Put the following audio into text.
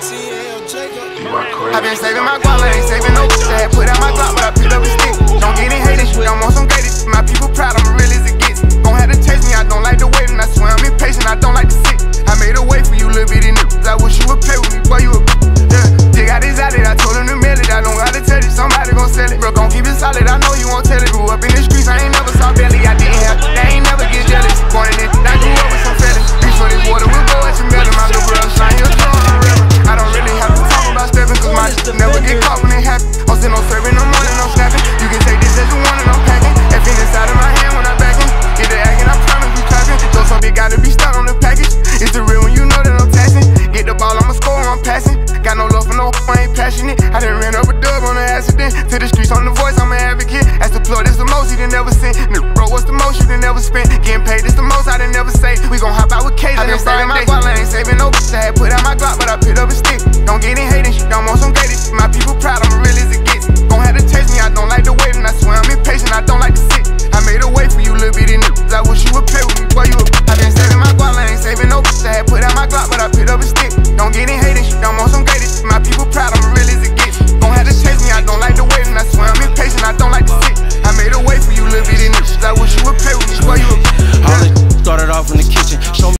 I been saving my guala, ain't saving no bitch. I had put out my Glock, but I picked up a stick. Don't get it hated, shit. I'm on some gated shit. My people proud, I'm real as it gets. Gon' have to taste me, I don't like the wait, and I swear I'm impatient, I don't like to sit. I made a way for you, little bitty niggas. I wish you would play with me, boy, you a yeah. Dig out his outlet, I told him to mail it. I don't gotta tell you, somebody gon' sell it. Bro, gon' keep it solid, I know you won't tell it. Never get caught when it happen. I'm still on serving, I'm running, I'm snapping. You can take this as you want, and I'm packing. F in inside of my hand when I'm backing. Get the acting, I promise we clapping. Throw some big gotta be stuck on the package. It's the real when you know that I'm taxing. Get the ball, I'ma score, I'm passing. Got no love for no, I ain't passionate. I done ran up a dub on an accident. To the streets, on the voice, I'm an advocate. As the plug, this the most you done never seen. Nigga, bro, what's the most you done never spent? Getting paid, this the most I done ever say. We gon' hop out with Kate. I been saving my wallet, ain't saving no bitch. I had put out my bitch. My people proud, I'm real as it gets. Gon' have to chase me, I don't like the waiting. I swear I'm impatient, I don't like to sit. I made a way for you, little bitty niggas. I wish you would play with me.